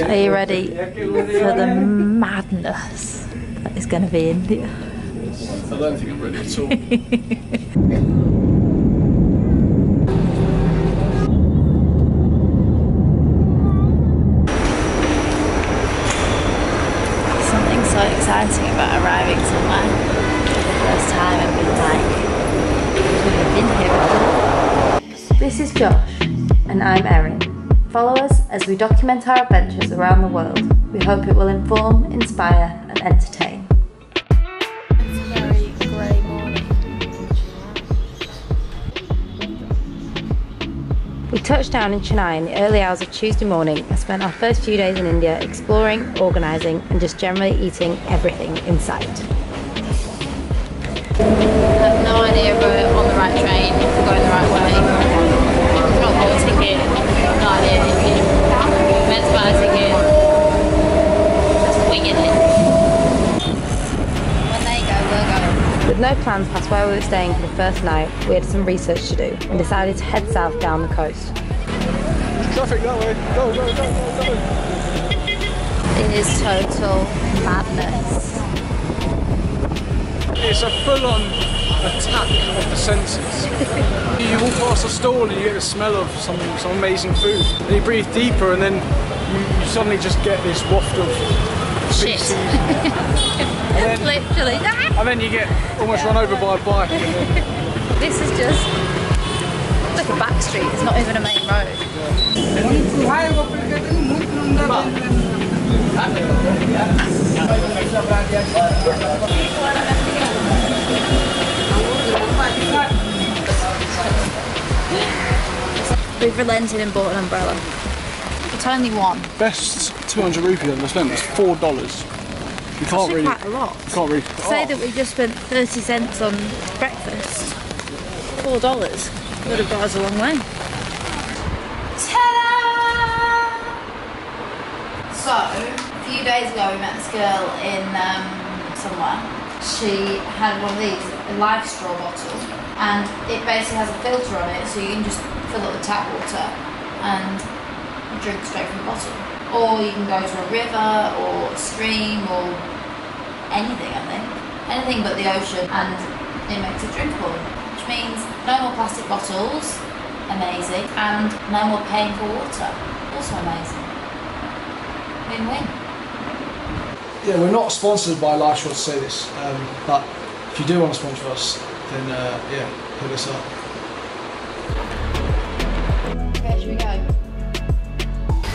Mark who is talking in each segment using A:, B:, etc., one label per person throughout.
A: Are you ready for the madness that is going to be India?
B: I don't think I'm ready at all.
A: Something so exciting about arriving somewhere for the first time and being like, we've been here before.
C: This is Josh, and I'm Erin. Follow us as we document our adventures around the world. We hope it will inform, inspire, and entertain.
A: It's a very grey morning.
C: We touched down in Chennai in the early hours of Tuesday morning and spent our first few days in India exploring, organising, and just generally eating everything in sight.
A: I have no idea if we're on the right train, if we're going the right way. We've not got a ticket, no idea if we're meant to buy a ticket. Just winging it. When they go, we'll go.
C: With no plans past where we were staying for the first night, we had some research to do and decided to head south down the coast.
B: Traffic that way. Go, go, go, go, go.
A: It is total madness.
B: It's a full-on attack of the senses. you walk past a stall and you get the smell of some, some amazing food. And you breathe deeper and then you, you suddenly just get this waft of
A: Shit.
B: and, then,
A: Literally.
B: and then you get almost run over by a bike.
A: This is just like a back street. It's not even a main road. We've relented and bought an umbrella. It's only one.
B: best 200 rupees I've ever spent was four dollars. You can't
A: Actually
B: really,
A: quite a lot.
B: you can't really.
A: Say
B: oh,
A: that we just spent 30 cents on breakfast. Four dollars would have got us a long way. So, a few days ago we met this girl in um, somewhere. She had one of these, a LifeStraw bottle, and it basically has a filter on it so you can just fill up the tap water and drink straight from the bottle. Or you can go to a river or a stream or anything, I think. Anything but the ocean, and it makes it drinkable. Which means no more plastic bottles, amazing, and no more paying for water, also amazing. Win win.
B: Yeah, we're not sponsored by LifeStraw to say this, um, but if you do want to sponsor us, then uh, yeah, hit us up.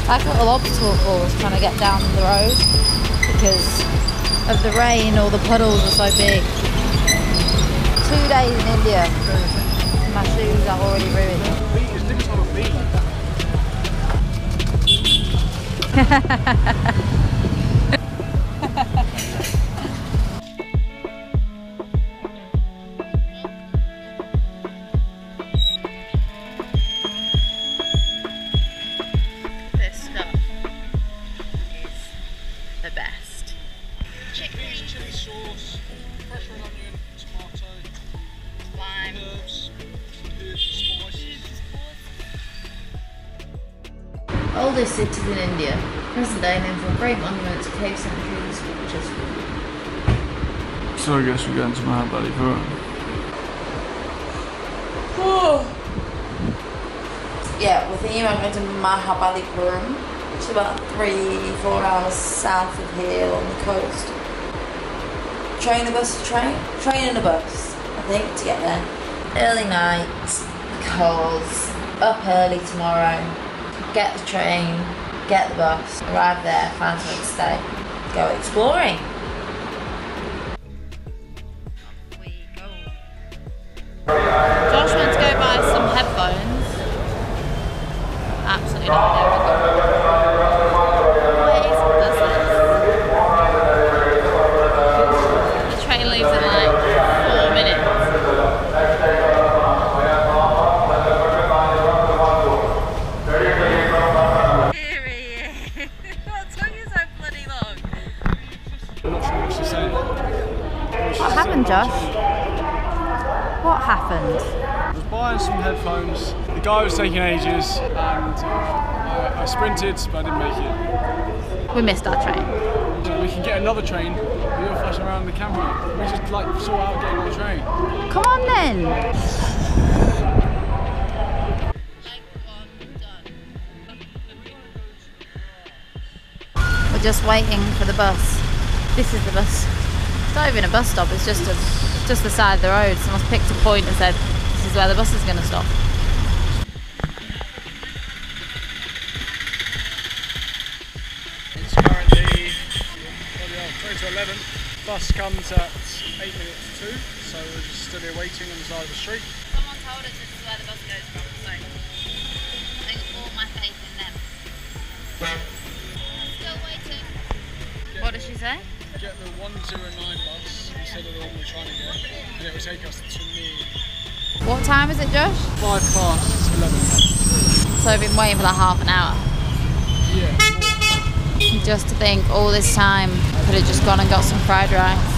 A: Like little obstacle course trying to get down the road because of the rain or the puddles are so big. Two days in India. My shoes are already ruined. Oldest cities in India. Present day known for great monuments, cave cemeteries, sculptures.
B: So I guess we're going to Mahabalipuram.
A: Yeah, we're thinking about going to Mahabalipuram, which is about three, four hours south of here on the coast. Train, the bus, train, train and a bus, I think, to get there. Early night, because up early tomorrow, get the train, get the bus, arrive there, find somewhere to stay, go exploring. Josh went to go buy some headphones. Absolutely no idea
B: headphones. The guy was taking ages, and uh, I, I I sprinted, but I didn't make it.
A: We missed our train.
B: We can get another train. We all flash around the camera. We just like sort out getting on the train.
A: Come on then. We're just waiting for the bus. This is the bus. It's not even a bus stop. It's just a, just the side of the road. Someone's picked a point and said, "This is where the bus is going to stop."
B: It's currently bloody hell, 20 to 11. Bus comes at 8 minutes to 2, so we're just stood here waiting on the side of the street.
A: Someone told us this is where the bus goes from, so I think all my faith in them. Still waiting. What did she say?
B: Get the 109 bus instead of the one we're trying to get, and it will take us to near
A: What time is it, Josh?
B: 5 past 11.
A: So I've been waiting for like half an hour.
B: Yeah.
A: Just to think all this time could have just gone and got some fried rice.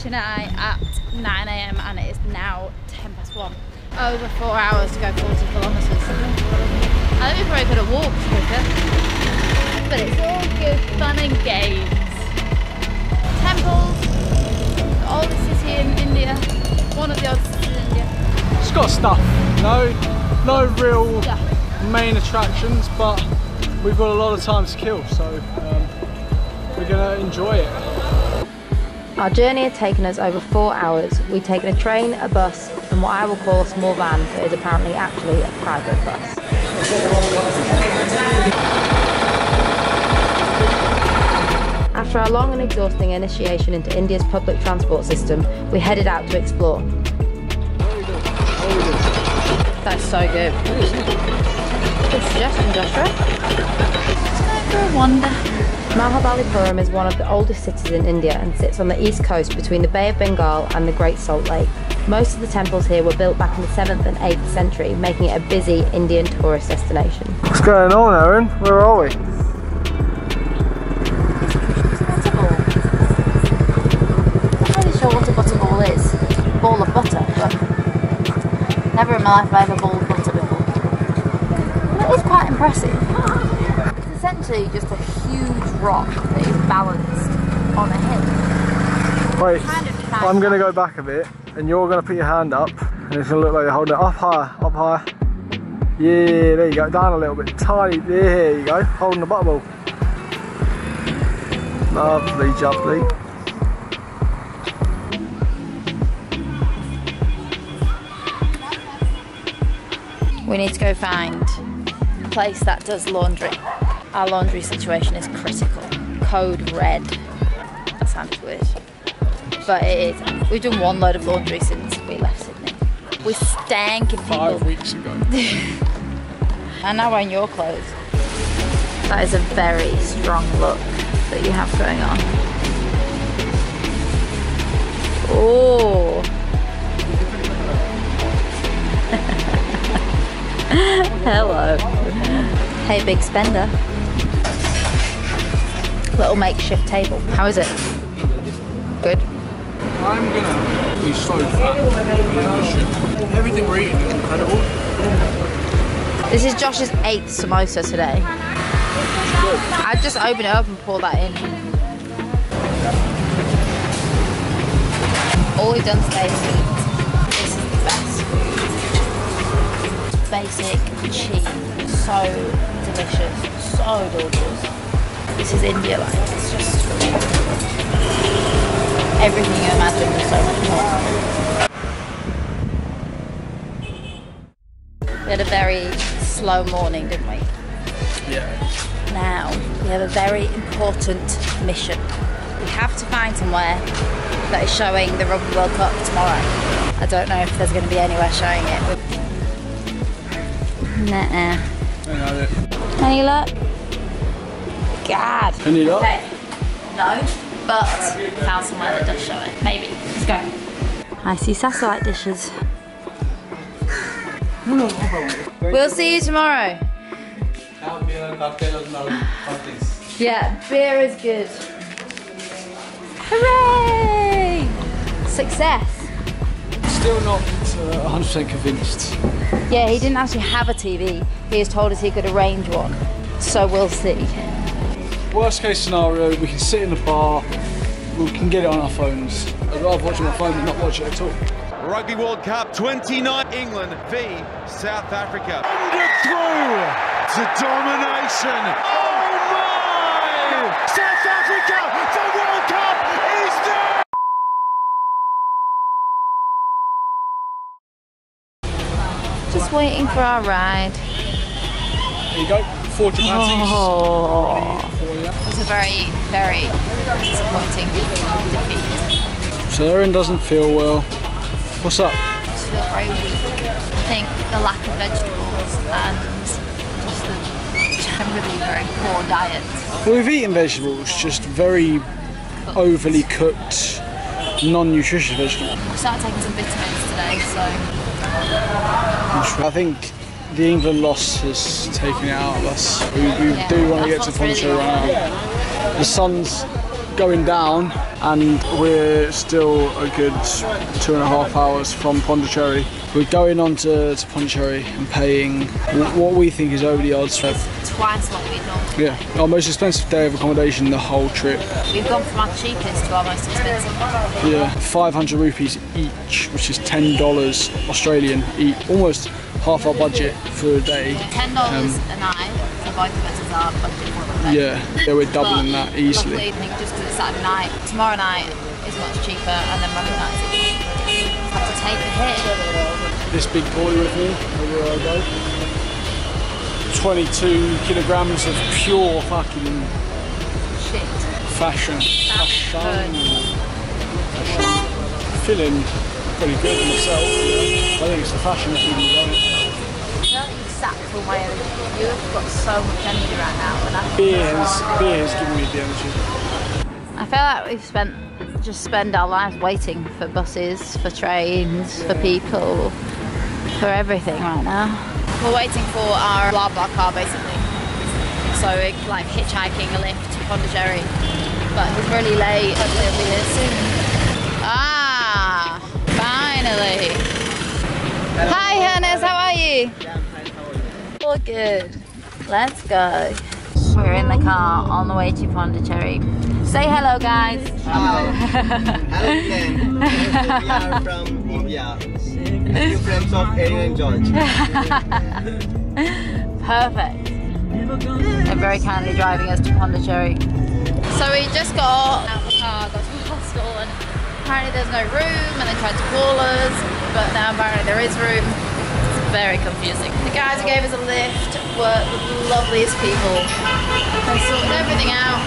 A: Chennai at 9am and it is now 10 past 1. Over four hours to go 40 kilometres. I think we probably could have walked quicker. But it's all good fun and games. Temples, the oldest city in India, one of the oldest cities in India.
B: It's got stuff, no, no real
A: Yeah.
B: main attractions, but we've got a lot of time to kill, so um, we're gonna enjoy it.
A: Our journey had taken us over four hours. We'd taken a train, a bus, and what I will call a small van that is apparently actually a private bus. After our long and exhausting initiation into India's public transport system, we headed out to explore. That's so good. Good suggestion, Joshua. Time for a wander. Mahabalipuram is one of the oldest cities in India and sits on the east coast between the Bay of Bengal and the Great Salt Lake. Most of the temples here were built back in the 7th and 8th century, making it a busy Indian tourist destination.
B: What's going on, Erin? Where are we?
A: I'm not really sure what a butterball is. Ball of butter, but never in my life have I ever ball of butter before. That is quite impressive. It's just a huge rock that is balanced on a hill.
B: Wait,
A: Kind of.
B: I'm gonna go back a bit, and you're gonna put your hand up, and it's gonna look like you're holding it up higher, up higher. Yeah, there you go, down a little bit, tiny, there you go, holding the butter ball. Lovely, jubbly.
A: We need to go find a place that does laundry. Our laundry situation is critical. Code red. That sounded weird. But it is. We've done one load of laundry since we left Sydney. We stank people.
B: Five weeks ago.
A: And now wearing your clothes. That is a very strong look that you have going on. Oh. Hello. Hey, big spender. Little makeshift table. How is it? Good.
B: I'm gonna He's so fat. Everything we're eating is incredible.
A: This is Josh's eighth samosa today. I'd just open it up and pour that in. All we've done today is eat. This is the best food. Basic, cheese. so delicious, so gorgeous. This is India like, it's just everything you imagine is so much more. We had a very slow morning, didn't we?
B: Yeah.
A: Now, we have a very important mission. We have to find somewhere that is showing the Rugby World Cup tomorrow. I don't know if there's going to be anywhere showing it. Nah. Any luck? God.
B: Any luck?
A: Okay. No, but found somewhere that does show it. Maybe. Let's go. I see satellite dishes. We'll see you tomorrow. Yeah, beer is good. Hooray! Success.
B: Still not uh, 100% convinced.
A: Yeah, he didn't actually have a TV. He has told us he could arrange one. So we'll see.
B: Worst case scenario, we can sit in the bar, we can get it on our phones. I'd rather watch it on my phone than not watch it at all.
D: Rugby World Cup 29, England v South Africa. Under through to domination. Oh my! South Africa, the World Cup is there!
A: Just waiting for our ride.
B: There you go, 40 patties.
A: Oh. It was a very, very disappointing defeat.
B: So Erin doesn't feel well. What's up?
A: I just feel very weak. I think the lack of vegetables and just the generally very poor diet.
B: Well, we've eaten vegetables, just very overly cooked, non-nutritious vegetables.
A: I started taking some vitamins today, so
B: I think the England loss has taken it out of us. We, we
A: Yeah,
B: do want to get to Poncho right now. The sun's going down and we're still a good two and a half hours from Pondicherry. We're going on to, to Pondicherry and paying what we think is over the odds for
A: twice what we normally
B: yeah, our most expensive day of accommodation the whole trip.
A: We've gone from our cheapest to our most expensive.
B: Yeah, 500 rupees each, which is $10 Australian each, almost half our budget for a day.
A: Ten dollars um, a night for both of us is our budget for the day.
B: Yeah, yeah, we're doubling
A: But
B: that easily.
A: Roughly, evening, just because it's Saturday night. Tomorrow night is much cheaper, and then Monday night is have to take the hit.
B: This big boy with me, over I go. 22 kilograms of pure fucking
A: Shit.
B: fashion. Fashion.
A: Fashion.
B: Feeling pretty good myself. I think it's the fashion that's keeping me going.
A: I feel like you've my energy. You've got so much energy right now, and I
B: Beer has, beer me the energy.
A: I feel like we've spent just spend our lives waiting for buses, for trains, for people, for everything right now. We're waiting for our BlaBlaCar basically. So we're like hitchhiking a lift to Pondicherry. But it's really late. Hopefully he'll be here soon. Ah, finally. Hi Hannes, how are you? All good. Let's go. We're in the car on the way to Pondicherry. Say hello, guys.
E: Hello, Glenn. we are from India. New friends of Erin and George.
A: Perfect. They're very kindly driving us to Pondicherry. So we just got out of the car, got to the hostel, and apparently there's no room, and they tried to call us, but now apparently there is room. Very confusing. The guys who gave us a lift were the loveliest people. They sorted everything out.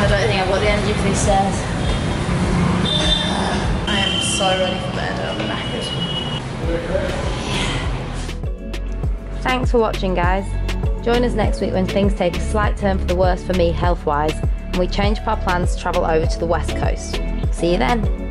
A: I don't think I've got the energy for these stairs. I am so ready for bed. I'm knackered.
C: Thanks for watching, guys. Join us next week when things take a slight turn for the worse for me health wise and we change up our plans to travel over to the west coast. See you then.